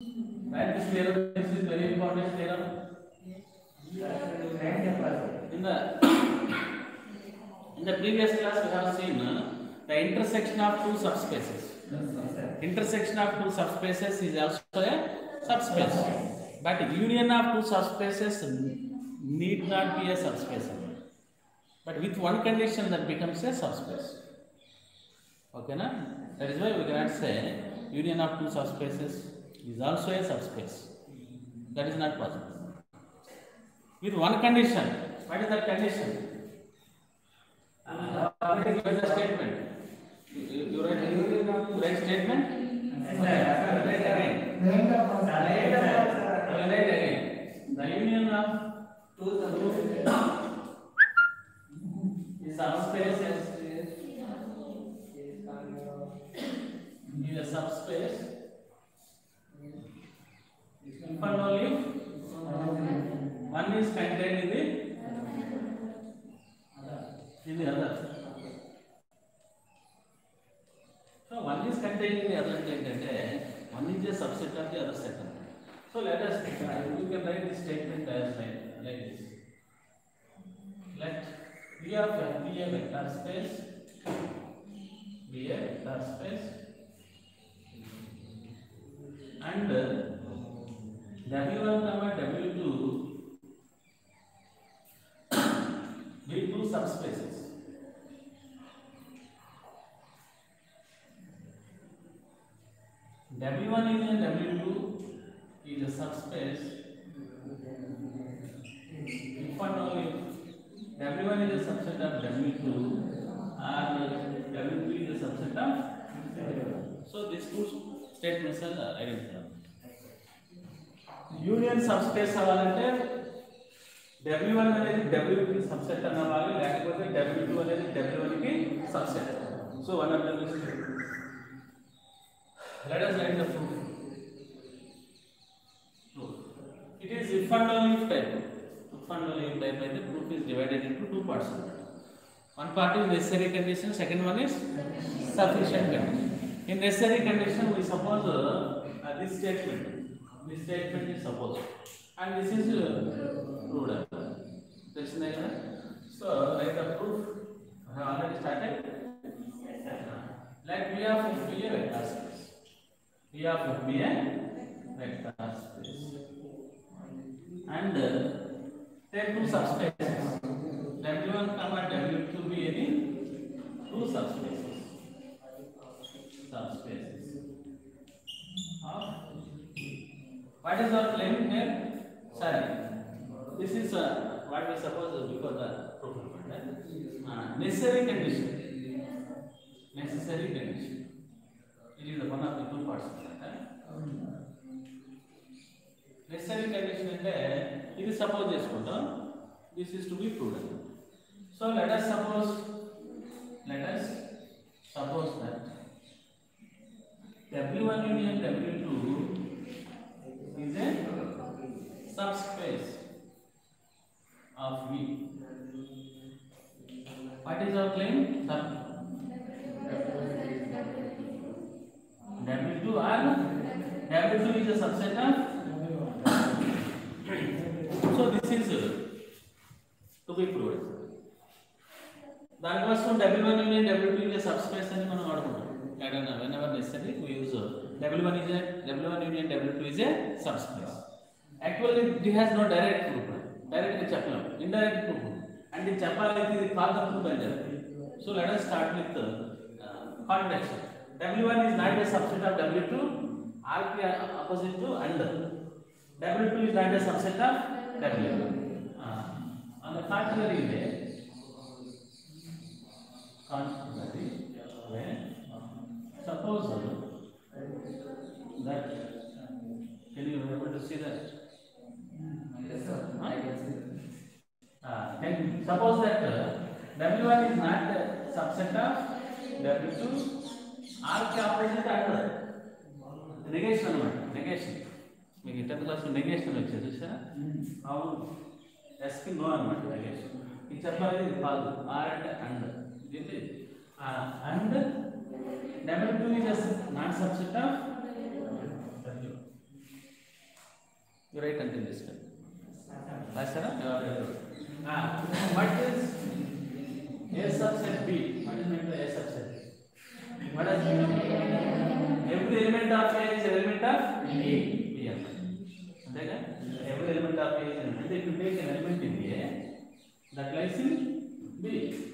Write this theorem. This is very important theorem. In the in the previous class we have seen uh, the intersection of two subspaces. Intersection of two subspaces is also a subspace. But union of two subspaces need not be a subspace. But with one condition that becomes a subspace. Okay, na? That is why we cannot say union of two subspaces is also a subspace. That is not possible. With one condition. What is that condition? Uh, the statement. You, you, write, you write statement? The union of two subspaces is subspace is a subspace if and only one is contained in the in the other. So one is contained in the other contained, one is a subset of the other segment. So let us you can write this statement as like, like this. Let V of F be a vector space, be a vector space, and W1 comma W2 be two subspace. W1 is a W2 is a subspace if and only W1 is a subset of W2 and W2 is a subset of so these two statements are identical. Union subspace అవ్వాలంటే W one అనేది W కి subset అవ్వాలి లేకపోతే W two అనేది W one కి subset so one of them Let us write the proof. Proof. It is if and only if type. If and only if type the proof is divided into two parts. One part is necessary condition, second one is sufficient condition. In necessary condition, we suppose uh, uh, this statement. This statement is supposed. And this is uh, proved. Question like. So, like the proof, I have already started. Like we have fulfilled a task. P of would be a vector space. And take two subspaces. W1 comma W2 be any two subspaces. Subspaces. Of what is our claim here? Sorry. This is uh, what we suppose before the proof right? uh, necessary condition. Necessary condition. ఇది suppose చేసుకుంటాం this is to be proven so let us suppose let us suppose that w1 union w2 is a subspace of V. What is our claim? Sub W2 or W2 is a subset of. and W2 is a subspace అని మనం వాడుకుంటాం ఎక్కడైనా whenever necessary we use W1 is a W1 union W2 is a subspace actually ఇది has no direct proof direct చెప్పలేం indirect proof అంటే చెప్పాలంటే ఇది కాదు అనుకుంటాం so let us start with the uh, contraction W1 is not a subset of W2 RP opposite to and W2 is not a subset of W1 uh, on the contrary way contrary way suppose that can you able to see that Yes, sir. I see. uh, can suppose that uh, w1 is not a subset of w2 r opposite అంటారు negation అన్నమాట negation మీకు tenth class negation వచ్చేది చూసారా అవును ఎస్కి no అనమాట negation ఇది చెప్పాలి ఇది కాదు ఆర్ అంటే and delay. Uh, and number two is just not subset of W. You write until this step. Last one. Ah. What is A subset B? What is meant by A subset? What does it mean? Every element of A is element of A. Every element of A is element. If you take an element in A, that lies in B.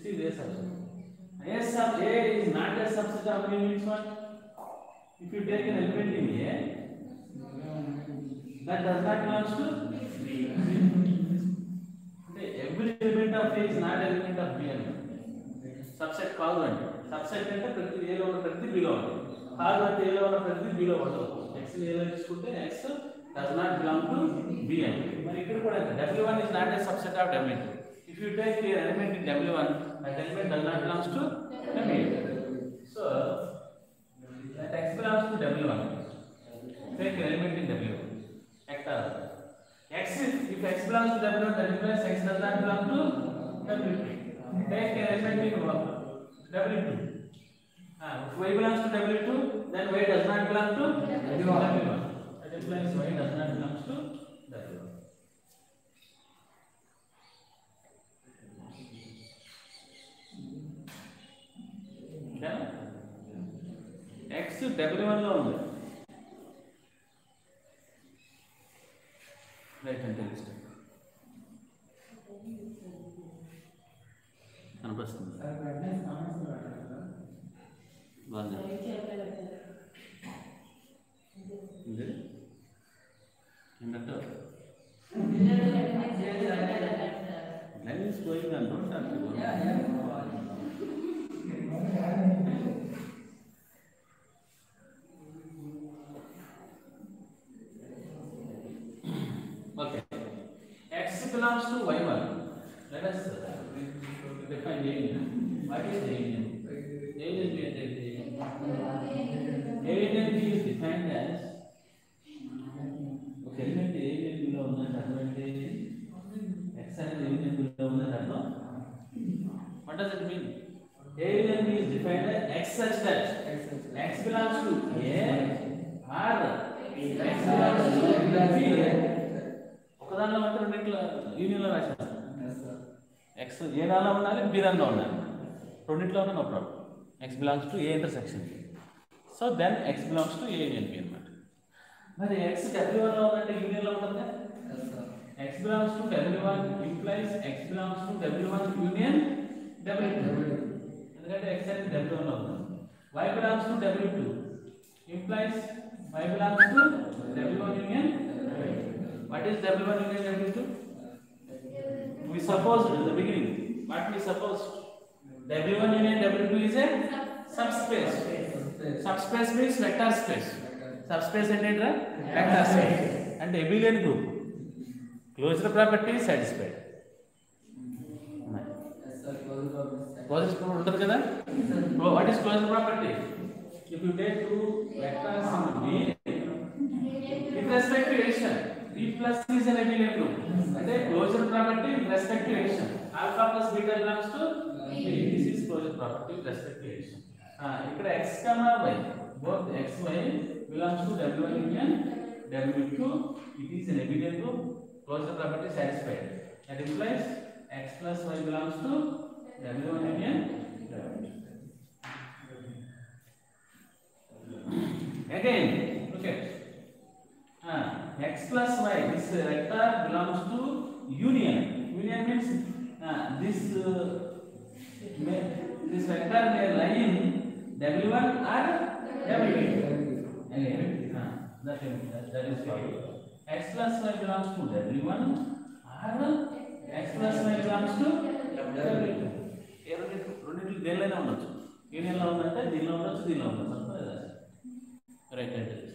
A subset A sub A is not a subset of B means what? If you take an element in A, that does not belongs to B. అంటే every element of A is not element of B అని subset కాదు అండి subset అంటే ప్రతి ఏలో ఉన్న ప్రతి below ఉంది కాదు అంటే ఏలో ఉన్న ప్రతి బిలో ఉండదు ఎక్స్ ఏలో తీసుకుంటే X does not belong to B అని మరి ఇక్కడ కూడా W one is not a subset of W two you take the element in W1, that element does not belong to W1. So that x belongs to W1. Take element in W1. Vector. X is if x belongs to W1, that implies x does not belong to W3. Take element in W2. If y belongs to W2, then y does not belong to W1. That implies y does not belong to Conductor. Glenn is going on not you. Yeah, yeah. What does it mean A union is defined as x such that x belongs to a or x belongs to b. ఒకదానిలో ఉంటే రెండింటిలో యూనియన్లో రాశాను X ఏ దానిలో ఉండాలి B దానిలో ఉండాలి. రెండింటిలో ఉంటే no problem X belongs to A intersection so then X belongs to A union B అనమాట మరి ఎక్స్ డబ్ల్యూ వన్లో ఉందంటే యూనియన్లో ఉంటుందా? X belongs to W one implies X belongs to W one union W two ఎందుకంటే X అనేది W వన్లో ఉంది Y belongs to W two implies Y belongs to W one union What is W1 union W2? We supposed in the beginning, what we supposed? W1 union W2 is a subspace. Subspace means vector space. Subspace అంటే ఏంట్రా vector space అంటే ఎబిలియన్ group closed property closure ఉంటుంది కదా? What is closure property if you take two vectors in V with respect to addition V plus is an abelian group అంటే closure property with respect to addition alpha plus beta belongs to this is closure property with respect to addition ఇక్కడ X comma y both x y belongs to W1 union W2 it is an abelian group closure property satisfied. That implies x plus y belongs to Again, look at uh, x plus y. This vector belongs to union. Union means uh, this uh, may, this vector may lie in W one or W two. Again, uh, that, that, that is for x plus y belongs to W one or x plus y belongs to W two. రెండింటిలో దేనిలోనే ఉండొచ్చు. ఏ నెలలో ఉందంటే దీనిలో ఉండొచ్చు దీనిలో ఉండొచ్చు. Right right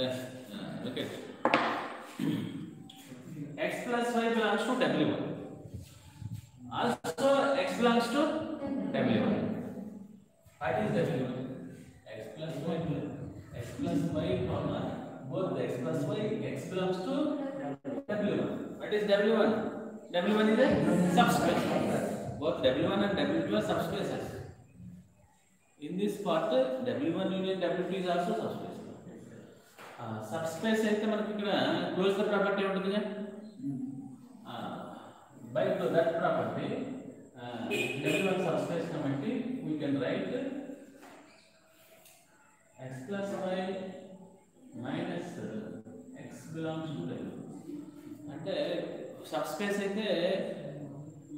అంటే. Uh, look at x plus y belongs to w1. Also x belongs to w1. What is w1? x plus y plus x plus y comma both x plus y x belongs to w1. What is w1? w1 is a subspace. Both w1 and w2 are subspaces. In this part, w1 union w2 is also subspace. Subspace అయితే మనకి ఇక్కడ close the property ఉంటుందిగా? By that property w1 subspace కాబట్టి we can write x plus y minus x belongs to w అంటే subspace అయితే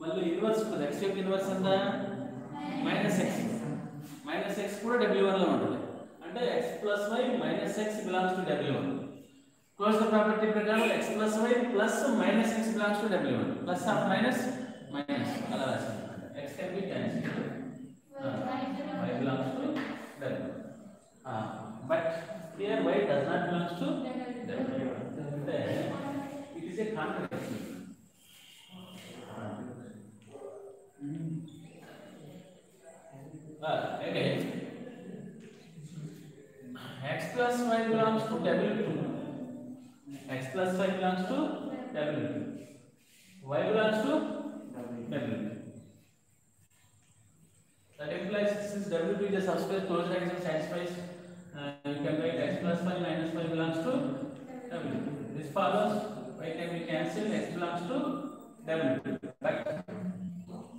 మళ్ళీ inverse ఉంటుంది. x యొక్క ఇన్వర్స్ ఎంత మైనస్ ఎక్స్ మైనస్ ఎక్స్ కూడా డబ్ల్యూ వన్లో ఉంటుంది. at x plus y minus x belongs to w1. Close the property program x plus y plus minus x belongs to w1. Plus or minus minus. Otherwise, x can be cancelled. Y belongs to w1. ah but here y does not belongs to w1. Then it is a contradiction. Plus y belongs to W2. x plus y belongs to W2. y belongs to W2. That implies since W2 is a subspace, closed bracket satisfies, uh, you can write x plus y minus y belongs to W2. This follows, y can be cancelled, x belongs to W2. But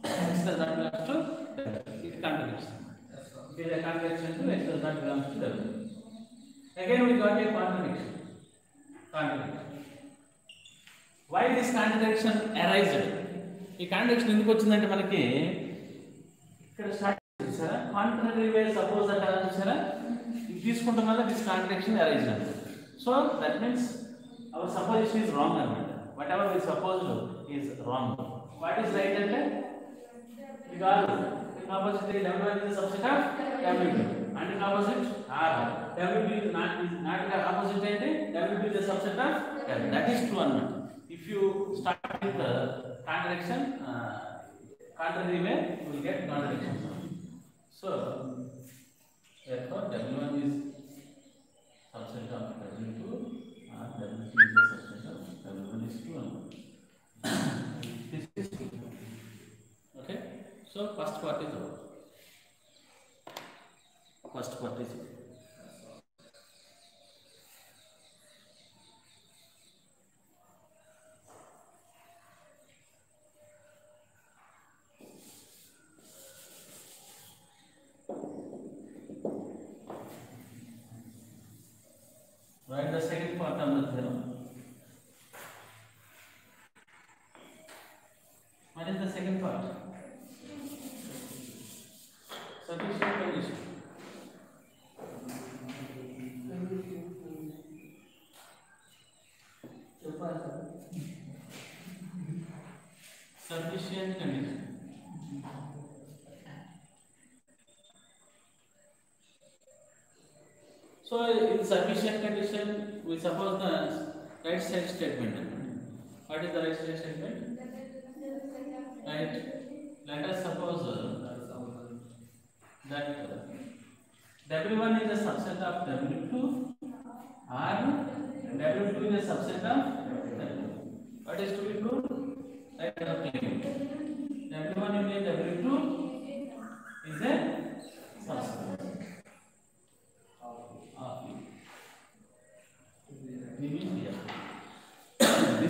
x does not belong to W2. It contradicts. It is a contradiction to x does not belong to W. Again we got a contradiction. Contradiction. Why this contradiction arises? ఈ contradiction ఎందుకు వచ్చిందంటే మనకి ఇక్కడ start చేశారా contrary వే suppose అంటే అలా చూసారా? ఇది తీసుకుంటాం వల్ల this contradiction arise so that means our supposition is wrong అనమాట whatever we suppose is wrong what is right అంటే because in opposite is W1 is and its opposite ah, R. W is not, is not the opposite end. W is the subset of L. That is true or not. If you start with the contradiction, uh, contrary way, you will get contradiction. So, therefore, W1 is subset of W2 W2 is the subset of W1 is true this is true. Okay? So, first part is over. First part is over. Write the second part of the theorem. What is the second part? Sufficient condition. Sufficient condition. So in sufficient condition, we suppose the right side statement. What is the right side statement? Right. Let us suppose uh, that uh, W1 is a subset of W2 or W2 is a subset of W2. What is to be proved? Right claim. W1 union W2 is a subset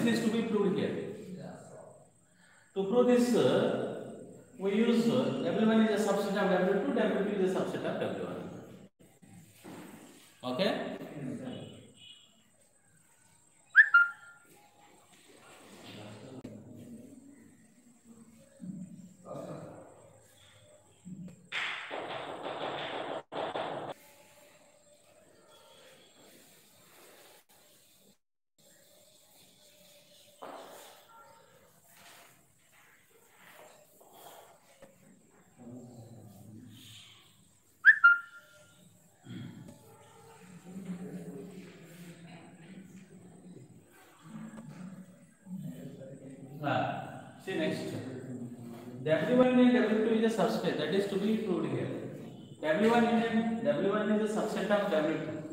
this is to be proved here. To prove this, uh, we use uh, W1 is a subset of W2, W2 is a subset of W1. Okay? W1 and W2 is a subset that is to be proved here. W1 and W1 is a subset of W2.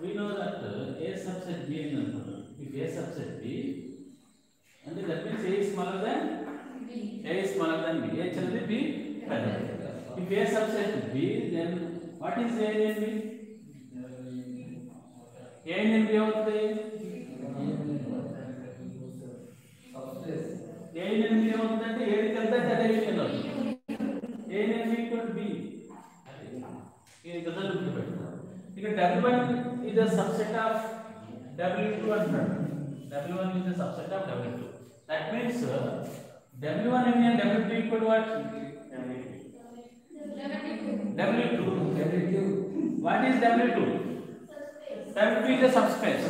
We know that A subset B is number. If A subset B, and that means A is smaller than B. A is smaller than B. A should be B better. If A subset B, then what is A and B? A and B out there. A and B out there. W1 is a subset of W2 and W1. Is a subset of W2. That means W1 union W2 equal what? W2. W2. W2. W2. What is W2? Subspace. W2 is a subspace.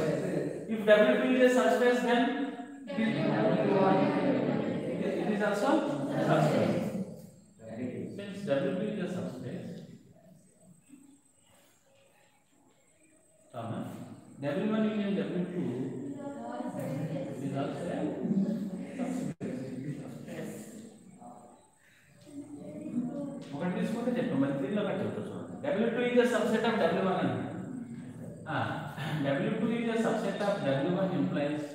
If W2 is a subspace, then It is also subspace. subset of W1 and W2 is a subset of W1 implies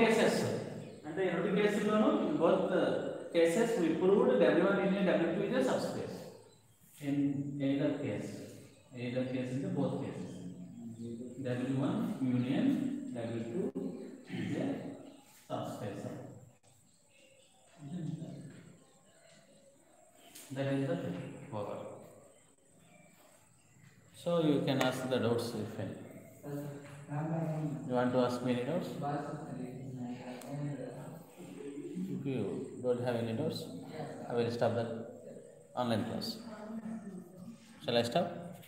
in both cases అంటే ఈ రెండు కేసుల్లోనూ in both cases we proved W one union W two is a subspace in either case either case in the both cases w1 union w2 is a subspace that is the over so you can ask the doubts if any you want to ask me any doubts If you don't have any doubts i will stop the online class Shall I stop?